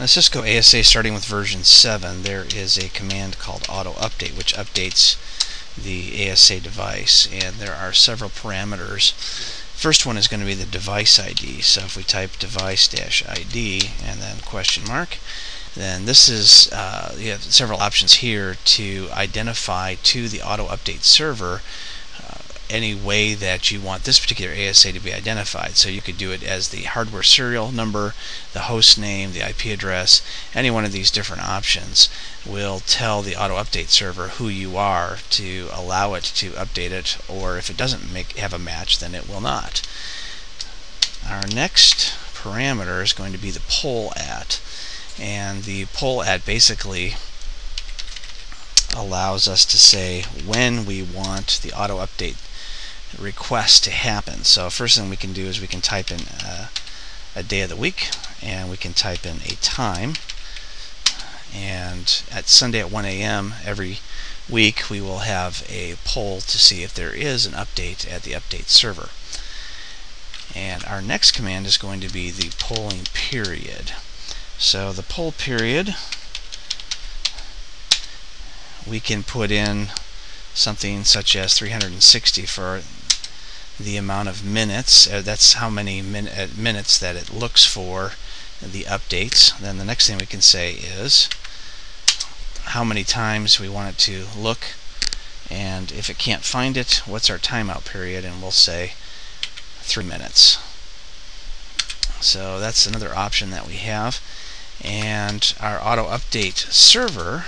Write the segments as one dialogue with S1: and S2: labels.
S1: On Cisco ASA starting with version 7 there is a command called auto update which updates the ASA device and there are several parameters. First one is going to be the device ID so if we type device dash ID and then question mark then this is uh, you have several options here to identify to the auto update server any way that you want this particular ASA to be identified. So you could do it as the hardware serial number, the host name, the IP address, any one of these different options will tell the auto update server who you are to allow it to update it or if it doesn't make have a match then it will not. Our next parameter is going to be the poll at and the poll at basically allows us to say when we want the auto update request to happen. So first thing we can do is we can type in uh, a day of the week and we can type in a time and at Sunday at 1 a.m. every week we will have a poll to see if there is an update at the update server. And our next command is going to be the polling period. So the poll period we can put in something such as 360 for the amount of minutes. Uh, that's how many min uh, minutes that it looks for the updates. Then the next thing we can say is how many times we want it to look and if it can't find it, what's our timeout period and we'll say three minutes. So that's another option that we have. And our auto update server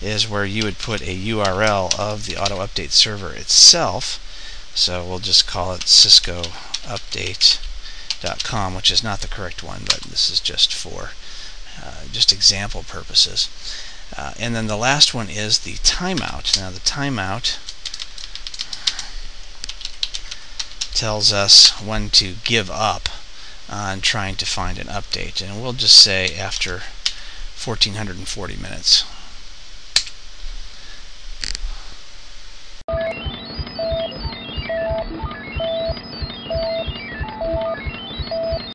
S1: is where you would put a URL of the auto update server itself so we'll just call it Cisco update.com, which is not the correct one, but this is just for uh, just example purposes. Uh, and then the last one is the timeout. Now the timeout tells us when to give up on trying to find an update. And we'll just say after 1440 minutes